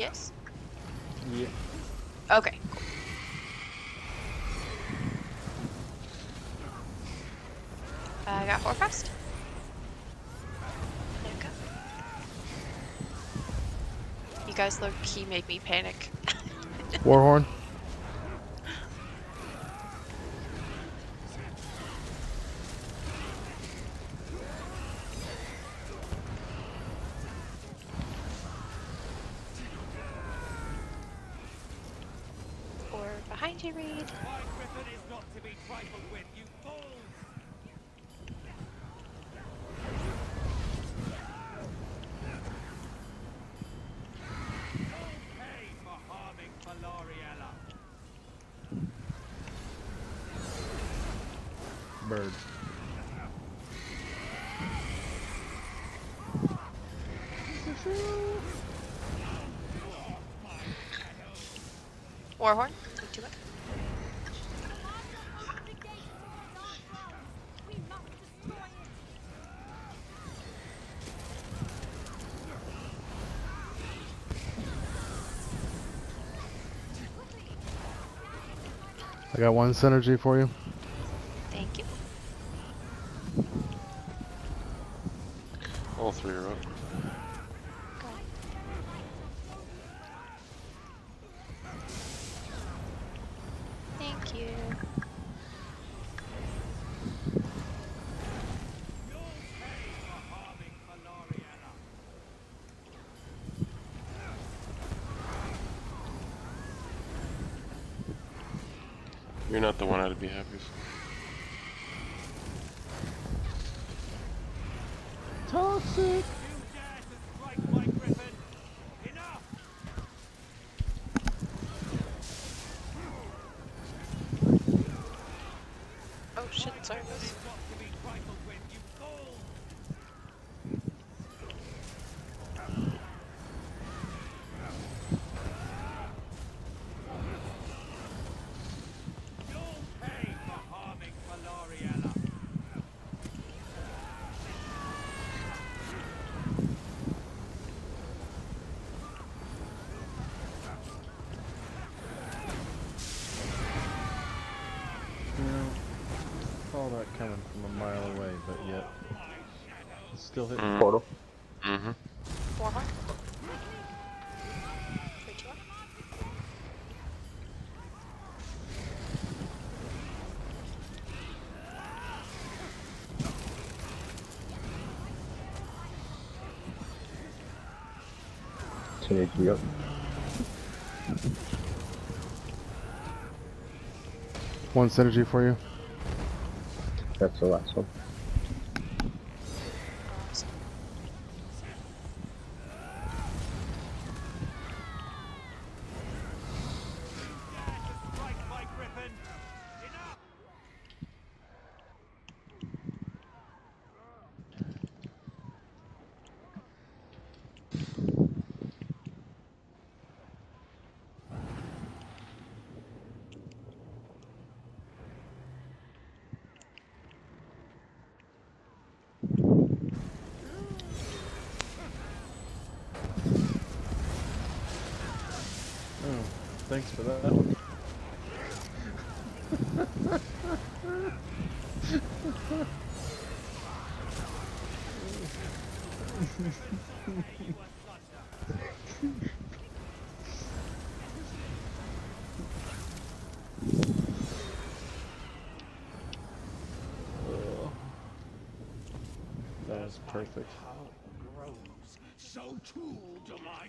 Yes? Yeah. Okay. Uh, I got four frost. There you go. You guys low key make me panic. Warhorn. or behind you, Reed. My griffin is not to be trifled with, you fools! You'll pay for harming Valoriella. Bird. Warhorn, I got one synergy for you. Thank you. All three are up. Thank you. You're not the one I'd be happy for. Toxic. You dare to strike my griffin? Enough! Oh shit, sorry. Griffin is not to be trifled with, you fools! You'll pay for harming Valoriella. You know, saw that coming from a mile away, but yet it's still hitting. Mm. Portal. Mm-hmm. Warhorn. Three, two, one. Synergy up. One synergy for you. That's the last one. Oh, thanks for that one. That was perfect. How grows, so too do my